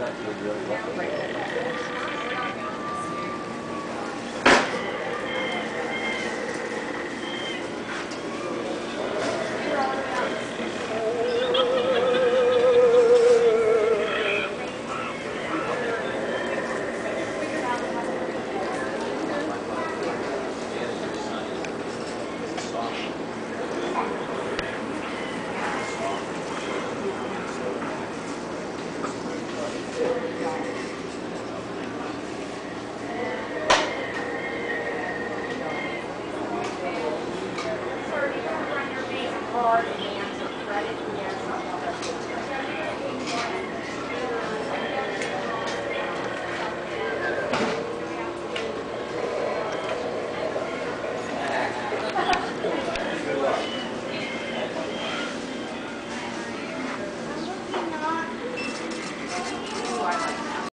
That's really lucky. hard and